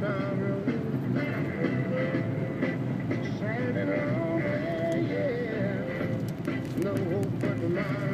Shining Sad and yeah. No hope for tomorrow.